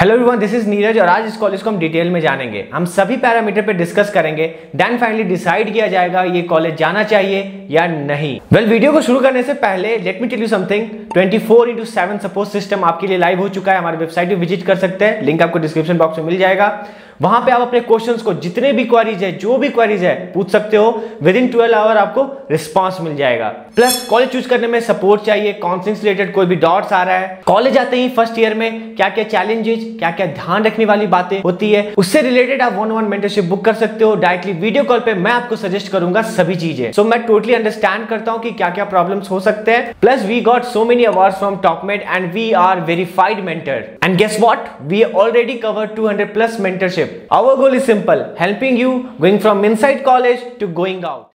Hello everyone this is Neeraj और आज इस कॉलेज को हम डिटेल में जानेंगे। हम सभी पैरामीटर पे डिस्कस करेंगे देन फाइनली डिसाइड किया जाएगा ये कॉलेज जाना चाहिए या नहीं। वेल well, वीडियो को शुरू करने से पहले let me tell you something 24 four into seven support system आपके लिए लाइव हो चुका है हमारे वेबसाइट पे विज़िट कर सकते हैं लिंक आपको डिस्क्रिप्शन बॉक्स में मिल जाएगा। वहाँ पे आप अपने क्वेश्चंस को जितने भी क्वारीज है जो भी क्वारीज है पूछ सकते हो। विद इन ट्वेल्व आवर आपको रिस्पॉन्स मिल जाएगा। प्लस कॉलेज चूज़ करने में सपोर्ट चाहिए काउंसलिंग रिलेटेड कोई भी डॉट्स आ रहा है। कॉलेज आते ही फ़र्स्ट ईयर में क्या क्या चैलेंजेस क्या क्या ध्यान रखने वाली बातें होती है उससे रिलेटेड आप वन वन मेंटरशिप बुक कर सकते हो। डायरेक्टली वीडियो कॉल पे मैं आपको सजेस्ट करूँगा सभी चीज़ें। सो so, मैं टोटली अंडरस्टैंड करता हूँ कि क्या क्या प्रॉब्लम्स हो सकते हैं। Plus we got so many award from Topmate and we are verified mentor and guess what we already cover to plus mentorship our goal is simple helping you going from inside college to going out.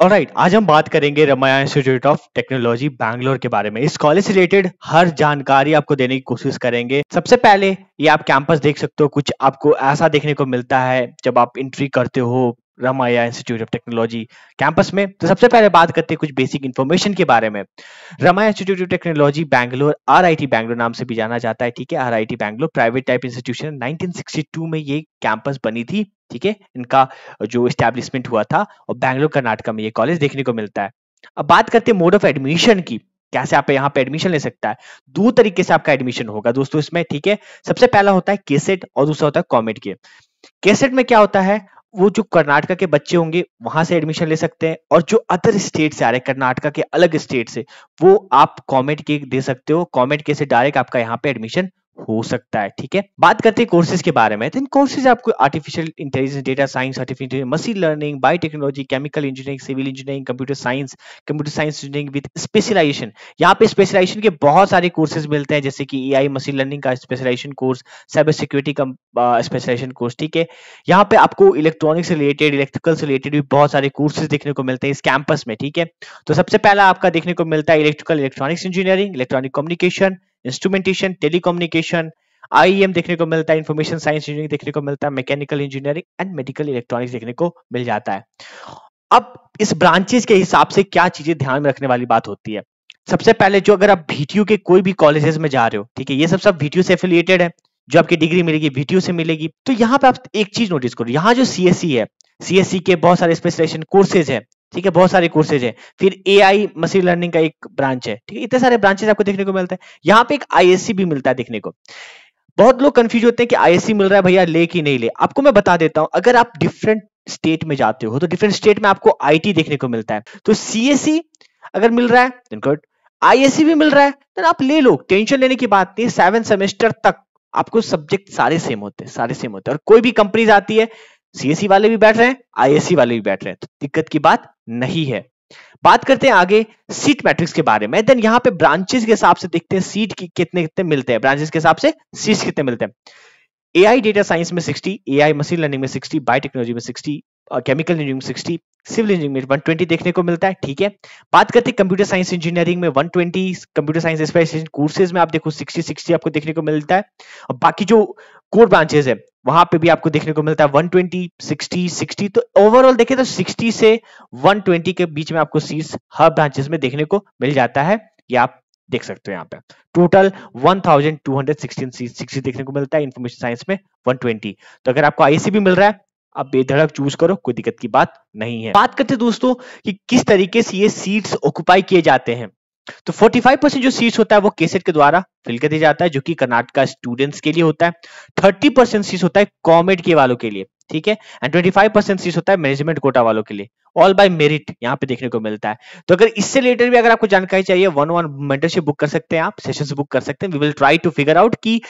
Right right, आज हम बात करेंगे Ramaiah institute of technology Bangalore के बारे में। इस college से related हर जानकारी आपको देने की कोशिश करेंगे। सबसे पहले ये आप कैंपस देख सकते हो कुछ आपको ऐसा देखने को मिलता है जब आप एंट्री करते हो। Ramaiah institute of technology campus में। तो सबसे पहले बात करते हैं कुछ बेसिक इन्फॉर्मेशन के बारे में। Ramaiah institute of technology Bangalore R I Bangalore नाम से भी जाना जाता है, ठीक है? R I Bangalore private type institution 1962 में ये कैंपस बनी थी, ठीक है? इनका जो स्टैब्लिशमेंट हुआ था, और बैंगलोर कर्नाटका में ये कॉलेज देखने को मिलता है। अब बात करते हैं मोड ऑफ़ एडमिशन की। कैसे आप यहाँ पे एडमिशन ले सकता है? दो तरीके से आपका एडमिशन होगा दोस्तों इसमें, ठीक है? सबसे पहला होता है केसेट और दूसरा होता है कॉमेट के। केसेट में क्या होता है? वो जो कर्नाटका के बच्चे होंगे, वहाँ से एडमिशन ले सकते हैं और जो अदर स्टेट से आ रहे हैं, कर्नाटका के अलग स्टेट से, वो आप कॉमेंट के, दे सकते हो। कॉमेंट के से डायरेक्ट आपका यहाँ पे एडमिशन हो सकता है, ठीक है? बात करते हैं कोर्सेज के बारे में। इन कोर्सेज आपको artificial intelligence data science artificial machine learning biotechnology chemical engineering civil engineering computer science computer science engineering with specialization यहाँ पे स्पेशलाइजेशन के बहुत सारे कोर्सेज मिलते हैं, जैसे कि एआई मशीन लर्निंग का स्पेशलाइजेशन कोर्स साइबर सिक्योरिटी का स्पेशलाइजेशन कोर्स ठीक है? यहाँ पे आपको इलेक्ट्रॉनिक्स रिलेटेड इलेक्ट्रिकल से रिलेटेड भी बहुत सारे कोर्सेज देखने को मिलते हैं इस कैंपस में, ठीक है? तो सबसे पहला आपका देखने को मिलता है electrical electronics engineering electronic communication instrumentation telecommunication IM देखने को मिलता है इंफॉर्मेशन साइंस इंजीनियरिंग देखने को मिलता है mechanical engineering and medical electronics देखने को मिल जाता है। अब इस ब्रांचेस के हिसाब से क्या चीज़ें ध्यान में रखने वाली बात होती है? सबसे पहले जो अगर आप भीटीयू के कोई भी कॉलेजेस में जा रहे हो, ठीक है, ये सब सब वीटीयू से एफिलिएटेड है, जो आपकी डिग्री मिलेगी वीटीयू से मिलेगी तो यहाँ पे आप एक चीज़ नोटिस करो, यहाँ जो सीएससी है सीएससी के बहुत सारे स्पेशलाइजेशन कोर्सेज है ठीक है, बहुत सारे कोर्सेज है। फिर ए आई मशीन लर्निंग का एक ब्रांच है। ठीक है, इतने सारे ब्रांचेज आपको देखने को मिलता है। यहाँ पे एक आईएससी भी मिलता है देखने को। बहुत लोग कंफ्यूज होते हैं कि आईएससी मिल रहा है भैया, ले कि नहीं ले। आपको मैं बता देता हूँ, अगर आप डिफरेंट स्टेट में जाते हो तो डिफरेंट स्टेट में आपको आईटी देखने को मिलता है। तो सीएससी अगर मिल रहा है गुड आईएससी भी मिल रहा है देन आप ले लो। टेंशन लेने की बात नहीं सेवन सेमेस्टर तक आपको सब्जेक्ट सारे सेम होते हैं, सारे सेम होते हैं। और कोई भी कंपनीज़ आती है सीएससी वाले भी बैठ रहे हैं आईएससी वाले भी बैठ रहे हैं तो दिक्कत की बात नहीं है। बात करते हैं आगे सीट मैट्रिक्स के बारे में। देन यहाँ पे ब्रांचेस के हिसाब से देखते हैं सीट की कितने कितने मिलते हैं। ब्रांचेस के हिसाब से सीट्स कितने मिलते हैं। एआई डेटा साइंस में 60 एआई मशीन लर्निंग में 60 बायोटेक्नोलॉजी में 60 केमिकल इंजीनियरिंग में 60 सिविल इंजीनियरिंग में 120 देखने को मिलता है, ठीक है? बात करते हैं कंप्यूटर साइंस इंजीनियरिंग में 120 कंप्यूटर साइंस स्पेशलाइजेशन कोर्सेज में आप देखो 60 60 आपको देखने को मिलता है। और बाकी जो कोर ब्रांचेस है। वहाँ पे भी आपको देखने को मिलता है 120 60 60 तो ओवरऑल देखें तो 60 से 120 के बीच में आपको सीट्स हर ब्रांचेस में देखने को मिल जाता है। ये आप देख सकते हो यहाँ पे। टोटल 1216 सीट 60 देखने को मिलता है इन्फॉर्मेशन साइंस में 120 तो अगर आपको आईसी भी मिल रहा है, आप बेधड़क चूज़ करो, कोई दिक्कत की बात नहीं है। बात करते दोस्तों कि किस तरीके से ये सीट्स ऑक्युपाई किए जाते हैं। तो 45 परसेंट जो सीट्स होता है वो केसेट के द्वारा फिल कर दिया जाता है, जो कि कर्नाटका स्टूडेंट्स के लिए होता है। 30 परसेंट सीट्स होता है कॉमेड के वालों के लिए, ठीक है? एंड 25 परसेंट सीट्स होता है मैनेजमेंट कोटा वालों के लिए। ऑल बाय मेरिट यहाँ पे देखने को मिलता है। तो अगर इससे रिलेटेड भी अगर आपको जानकारी चाहिए वन वन मेंटरशिप बुक कर सकते हैं आप सेशन बुक कर सकते हैं। We will try to figure out कि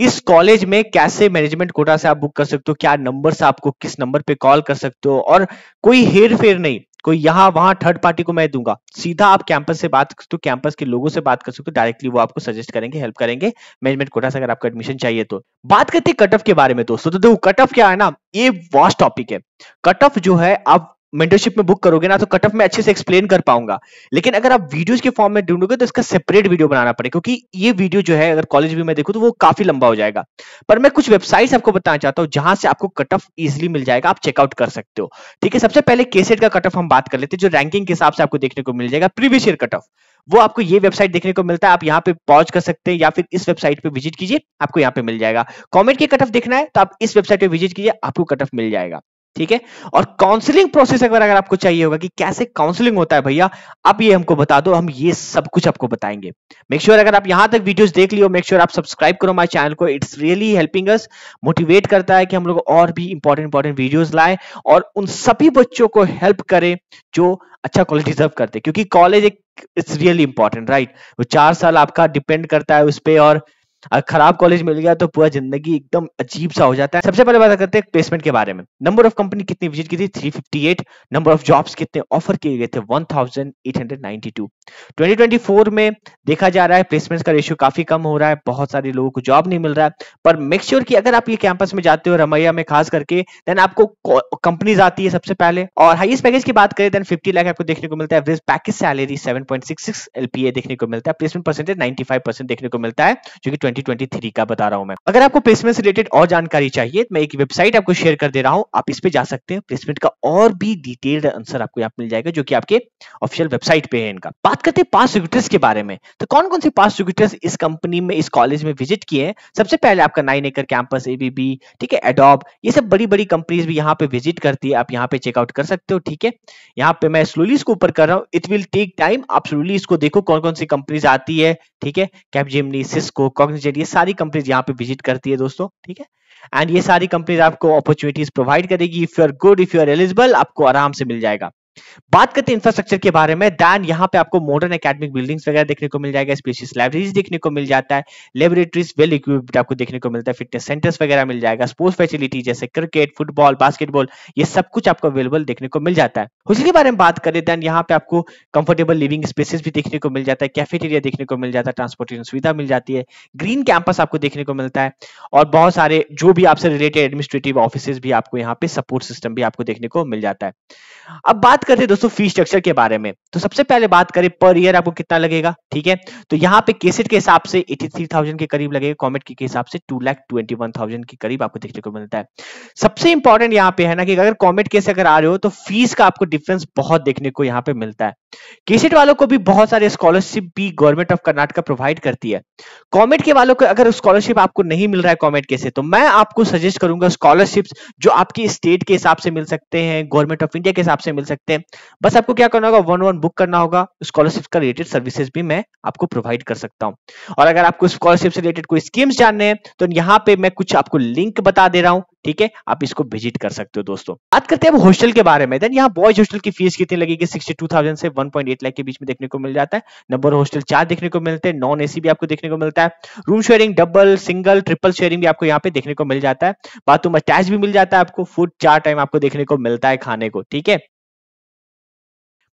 इस कॉलेज में कैसे मैनेजमेंट कोटा से आप बुक कर सकते हो, क्या नंबर से आपको किस नंबर पे कॉल कर सकते हो, और कोई हेर फेर नहीं। कोई यहाँ वहाँ थर्ड पार्टी को मैं दूँगा। सीधा आप कैंपस से बात तो कैंपस के लोगों से बात कर सकते हो डायरेक्टली वो आपको सजेस्ट करेंगे हेल्प करेंगे मैनेजमेंट कोटा से अगर आपको एडमिशन चाहिए तो। बात करते हैं कट ऑफ़ के बारे में दोस्तों तो देखो कट ऑफ़ क्या है ना? ये वास्ट टॉपिक है। कट ऑफ़ जो है आप मेंटरशिप में बुक करोगे ना तो कट ऑफ़ में अच्छे से एक्सप्लेन कर पाऊँगा। लेकिन अगर आप वीडियोस के फॉर्म में ढूंढोगे तो इसका सेपरेट वीडियो बनाना पड़ेगा, क्योंकि ये वीडियो जो है, अगर कॉलेज भी मैं देखूँ तो वो काफ़ी लंबा हो जाएगा। पर मैं कुछ वेबसाइट्स आपको बताना चाहता हूँ, जहाँ से आपको कट ऑफ़ इजिली मिल जाएगा, आप चेकआउट कर सकते हो। ठीक है, सबसे पहले केसेट का कट ऑफ़ हम बात कर लेते हैं, जो रैंकिंग के हिसाब से आपको देखने को मिल जाएगा प्रीवियस ईयर कट ऑफ़ वो आपको ये वेबसाइट देखने को मिलता है, आप यहाँ पे पॉज कर सकते हैं, या फिर इस वेबसाइट पे विज़िट कीजिए, आपको यहाँ पे मिल जाएगा। कमेंट के कट ऑफ़ देखना है तो आप इस वेबसाइट पे विज़िट कीजिए, आपको कट ऑफ़ मिल जाएगा। ठीक है? और काउंसलिंग प्रोसेस अगर अगर आपको चाहिए होगा कि कैसे काउंसलिंग होता है भैया, अब ये हमको बता दो, हम ये सब कुछ आपको बताएँगे। मेक श्योर sure अगर आप यहाँ तक वीडियोस देख लियो मेक श्योर आप सब्सक्राइब करो माय चैनल को। It's really helping us motivate करता है कि हम लोग और भी इंपॉर्टेंट इंपॉर्टेंट वीडियोज़ लाए और उन सभी बच्चों को हेल्प करें जो अच्छा कॉलेज डिजर्व करते क्योंकि कॉलेज एक इट्स रियली इंपॉर्टेंट राइट वो चार साल आपका डिपेंड करता है उस पर और खराब कॉलेज मिल गया तो पूरा ज़िंदगी एकदम अजीब सा हो जाता है। सबसे पहले बात करते हैं प्लेसमेंट के बारे में। नंबर ऑफ़ कंपनी कितनी विज़िट की थी? 358 नंबर ऑफ़ जॉब्स कितने ऑफ़र किए गए थे? 1892 2024 में देखा जा रहा है प्लेसमेंट का रेशियो काफ़ी कम हो रहा है, बहुत सारे लोगों को जॉब नहीं मिल रहा है। पर मेक श्योर sure कि अगर आप ये कैंपस में जाते हो रमैया में खास करके देन आपको कंपनीज़ आती है सबसे पहले। और हाईएस्ट पैकेज की बात करें देन 50 लाख आपको देखने को मिलता है। एवरेज पैकेज सैलरी 7.66 एलपीए देखने को मिलता है। प्लेसमेंट परसेंटेज 95 देखने को मिलता है, जो कि 2023 का बता रहा हूँ मैं। अगर आपको प्लेसमेंट से रिलेटेड और जानकारी चाहिए तो मैं एक वेबसाइट आपको शेयर कर दे रहा हूँ। आप इस पे जा सकते हैं। प्लेसमेंट का और भी डिटेल्ड आंसर आपको यहाँ मिल जाएगा, जो कि आपके ऑफिशियल वेबसाइट पे है इनका। बात करते हैं पास रिक्रूटर्स के बारे में। तो कौन कौन से पास रिक्रूटर्स इस कंपनी में, इस कॉलेज में विज़िट किए हैं? सबसे पहले आपका नाइन एकर कैंपस एबीबी ठीक है एडॉब ये सब बड़ी बड़ी कंपनीज़ भी यहाँ पे विज़िट करती है। आप यहाँ पे चेकआउट कर सकते हो, ठीक है? यहाँ पे मैं स्लोली इसको ऊपर कर रहा हूँ। इट विल टेक टाइम आप स्लोली इसको देखो कौन कौन सी कंपनीज़ आती है, ठीक है? कैपजेमनी सिस्को कॉग्निजेट ये सारी कंपनीज़ यहाँ पे विज़िट करती है दोस्तों, ठीक है? एंड ये सारी कंपनीज़ आपको अपॉर्चुनिटीज़ प्रोवाइड करेगी। If you are good if you are eligible आपको आराम से मिल जाएगा। बात करते हैं इंफ्रास्ट्रक्चर के बारे में। दैन यहाँ पे आपको मॉडर्न एकेडमिक बिल्डिंग्स वगैरह देखने को मिल जाएगा स्पेशियस लाइब्रेरीज देखने को मिल जाता है लेबोरेटरीज वेल इक्विप्ड आपको देखने को मिलता है फिटनेस सेंटर्स वगैरह मिल जाएगा स्पोर्ट्स फैसिलिटी जैसे क्रिकेट फुटबॉल बास्केटबॉल ये सब कुछ आपको अवेलेबल देखने को मिल जाता है। उसी के बारे में बात करें दैन यहाँ पे आपको कंफर्टेबल लिविंग स्पेसिस भी देखने को मिल जाता है कैफेटेरिया देखने को मिल जाता है ट्रांसपोर्टेशन सुविधा मिल जाती है ग्रीन कैंपस आपको देखने को मिलता है, और बहुत सारे जो भी आपसे रिलेटेड एडमिनिस्ट्रेटिव ऑफ़िस भी आपको यहाँ पे सपोर्ट सिस्टम भी आपको देखने को मिल जाता है। अब बात करते हैं दोस्तों फ़ीस स्ट्रक्चर के बारे में। तो सबसे पहले बात करें पर ईयर आपको कितना लगेगा ठीक है? तो यहाँ पे केसेट के हिसाब से 83,000 के करीब लगेगा कॉमेट के हिसाब से two lakh twenty one thousand के करीब आपको देखने को मिलता है। सबसे इंपॉर्टेंट यहाँ पे है ना कि अगर कॉमेट केस अगर आ रहे हो तो फ़ीस का आपको डिफरेंस बहुत देखने को यहाँ पे मिलता है। केसेट वालों को भी बहुत सारे स्कॉलरशिप भी गवर्नमेंट ऑफ़ कर्नाटका प्रोवाइड करती है। कॉमेट के वालों को अगर स्कॉलरशिप आपको नहीं मिल रहा है कॉमेट के तो मैं आपको सजेस्ट करूँगा स्कॉलरशिप जो आपकी स्टेट के हिसाब से मिल सकते हैं गवर्नमेंट ऑफ़ इंडिया के हिसाब से मिल सकते हैं बस आपको क्या करना होगा वन वन बुक करना होगा। स्कॉलरशिप का रिलेटेड सर्विसेज़ भी मैं आपको प्रोवाइड कर सकता हूँ। और अगर आपको स्कॉलरशिप से रिलेटेड कोई स्कीम्स जानने हैं तो यहाँ पे मैं कुछ आपको लिंक बता दे रहा हूँ, ठीक है? आप इसको विज़िट कर सकते हो दोस्तों। बात करते हैं हॉस्टल के बारे में। देन यहाँ बॉयज़ हॉस्टल की फ़ीस कितनी लगेगी? सिक्सटी टू थाउज़ेंड से वन पॉइंट एट लाख के बीच में देखने को मिल जाता है। नंबर हॉस्टल चार देखने को मिलते हैं नॉन एसी भी आपको देखने को मिलता है। Room sharing double single triple sharing भी आपको यहाँ पे देखने को मिल जाता है। बाथरूम अटैच भी मिल जाता है आपको फ़ूड चार टाइम आपको देखने को मिलता है खाने को, ठीक है?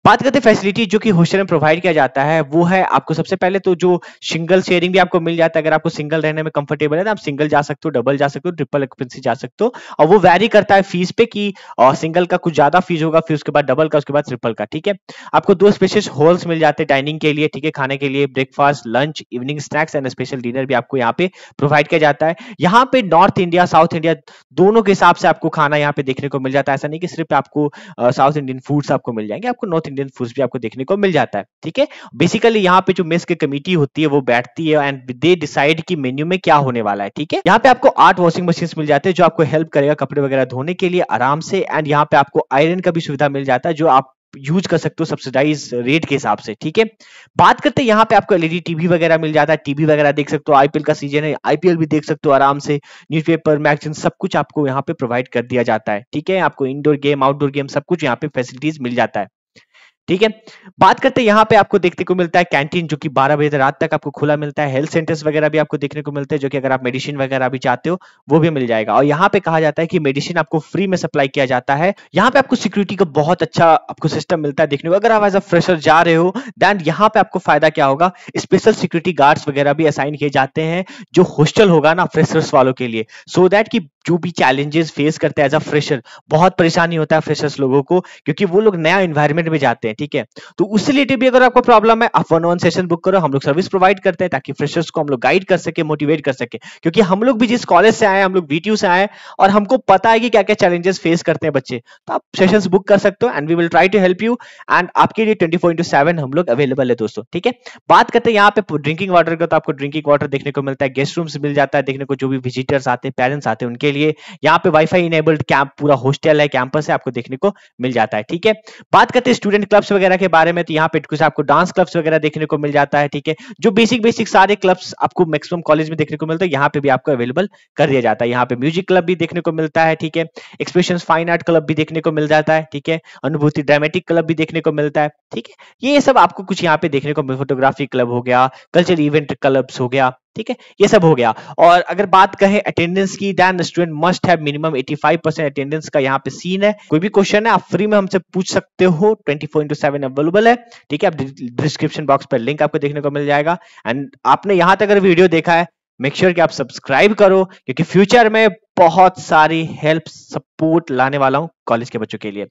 बात करते फैसिलिटी जो कि हॉस्टल में प्रोवाइड किया जाता है, वो है आपको सबसे पहले तो जो सिंगल शेयरिंग भी आपको मिल जाता है, अगर आपको सिंगल रहने में कंफर्टेबल है तो आप सिंगल जा सकते हो डबल जा सकते हो ट्रिपल एक्सपेंसी जा सकते हो, और वो वैरी करता है फ़ीस पे कि सिंगल का कुछ ज़्यादा फ़ीस होगा, फिर उसके बाद डबल का, उसके बाद ट्रिपल का, ठीक है? आपको दो स्पेशल हॉल्स मिल जाते हैं डाइनिंग के लिए, ठीक है? खाने के लिए breakfast lunch evening snacks and special dinner भी आपको यहाँ पे प्रोवाइड किया जाता है। यहाँ पे नॉर्थ इंडिया साउथ इंडिया दोनों के हिसाब से आपको खाना यहाँ पे देखने को मिल जाता है। ऐसा नहीं कि सिर्फ़ आपको साउथ इंडियन फूड्स आपको मिल जाएँगे, आपको नॉर्थ इंडियन फूड्स भी आपको देखने को मिल जाता है, ठीक है? बेसिकली यहाँ पे जो मेस की कमेटी होती है, वो बैठती है एंड दे डिसाइड कि मेन्यू में क्या होने वाला है, ठीक है? यहाँ पे आपको आठ वॉशिंग मशीन मिल जाते हैं जो आपको हेल्प करेगा कपड़े वगैरह धोने के लिए आराम से एंड यहाँ पे आपको आयरन का भी सुविधा मिल जाता है जो आप यूज़ कर सकते हो सब्सिडाइज रेट के हिसाब से, ठीक है? बात करते हैं यहाँ पे आपको एलईडी टीवी वगैरह मिल जाता है टीवी वगैरह देख सकते हो आईपीएल का सीज़न है आईपीएल भी देख सकते हो आराम से न्यूज़पेपर मैगजीन सब कुछ आपको यहाँ पे प्रोवाइड कर दिया जाता है, ठीक है? आपको इंडोर गेम आउटडोर गेम सब कुछ यहाँ पे फैसिलिटीज़ मिल जाता है। ठीक है? बात करते हैं, यहाँ पे आपको देखने को मिलता है कैंटीन जो कि 12 बजे रात तक आपको खुला मिलता है। हेल्थ सेंटर्स वगैरह भी आपको देखने को मिलते हैं, जो कि अगर आप मेडिसिन वगैरह भी चाहते हो, वो भी मिल जाएगा। और यहाँ पे कहा जाता है कि मेडिसिन आपको फ्री में सप्लाई किया जाता है। यहाँ पे आपको सिक्योरिटी का बहुत अच्छा आपको सिस्टम मिलता है देखने को। अगर आप एज अ फ्रेशर जा रहे हो देन यहाँ पे आपको फ़ायदा क्या होगा? स्पेशल सिक्योरिटी गार्ड्स वगैरह भी असाइन किए जाते हैं, जो हॉस्टल होगा ना फ्रेशर्स वालों के लिए। सो so दैट की जो भी चैलेंजेस फेस करते हैं एज अ फ्रेशर बहुत परेशानी होता है फ्रेशर्स लोगों को, क्योंकि वो लोग नया इन्वायरमेंट में जाते हैं, ठीक है? तो उस रिलेटेड भी अगर आपको प्रॉब्लम है, आप वन ऑन सेशन बुक करो, हम लोग सर्विस प्रोवाइड करते हैं ताकि फ्रेशर्स को हम लोग गाइड कर सके मोटिवेट कर सके। क्योंकि हम लोग भी जिस कॉलेज से आए हम लोग वीटीयू से आए और हमको पता है कि क्या क्या चैलेंजेस फेस करते हैं बच्चे तो आप सेशन बुक कर सकते हो and we will try to help you and आपके लिए ट्वेंटी फोर इंटू सेवन हम लोग अवेलेबल है दोस्तों, ठीक है? बात करते हैं यहाँ पे ड्रिंकिंग वाटर का तो आपको ड्रिंकिंग वाटर देखने को मिलता है गेस्ट रूम्स मिल जाता है देखने को, जो भी विजिटर्स आते हैं पेरेंट्स आते हैं, उनके लिए यहाँ पे वाईफाई इनेबल्ड कैंप पूरा हॉस्टल है कैंपस है, आपको देखने को मिल जाता है, ठीक है? बात करते हैं स्टूडेंट क्लब्स वगैरह के बारे में तो यहाँ पे कुछ आपको डांस क्लब्स वगैरह देखने को मिल जाता है, ठीक है? जो बेसिक बेसिक सारे क्लब्स आपको मैक्सिमम कॉलेज में देखने को मिलता है, यहाँ पे भी आपको अवेलेबल कर दिया जाता है, यहाँ पे म्यूज़िक क्लब भी देखने को मिलता है, ठीक है? एक्सप्रेशन फाइन आर्ट क्लब भी देखने को मिल जाता है, ठीक है? अनुभूति ड्रामेटिक क्लब भी देखने को मिलता है, ठीक है? ये सब आपको कुछ यहाँ पे देखने को फोटोग्राफी क्लब हो गया कल्चर इवेंट क्लब्स हो गया ठीक है? ये सब हो गया। और अगर बात करें अटेंडेंस की then student must have minimum 85 percent attendance का यहाँ पे सीन है। कोई भी क्वेश्चन है, आप फ्री में हमसे पूछ सकते हो। 24 फोर इंटू सेवन अवेलेबल है। ठीक है? आप डिस्क्रिप्शन बॉक्स पर लिंक आपको देखने को मिल जाएगा। एंड आपने यहाँ तक अगर वीडियो देखा है मेक श्योर sure कि आप सब्सक्राइब करो, क्योंकि फ्यूचर में बहुत सारी हेल्प सपोर्ट लाने वाला हूँ कॉलेज के बच्चों के लिए।